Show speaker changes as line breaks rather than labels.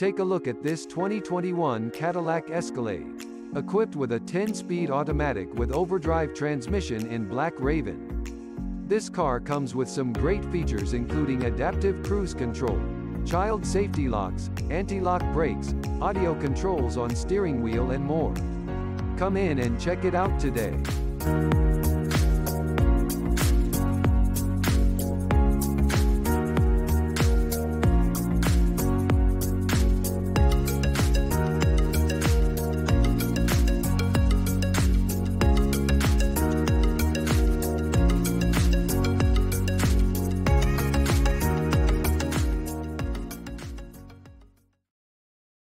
Take a look at this 2021 Cadillac Escalade. Equipped with a 10-speed automatic with overdrive transmission in Black Raven. This car comes with some great features including adaptive cruise control, child safety locks, anti-lock brakes, audio controls on steering wheel and more. Come in and check it out today.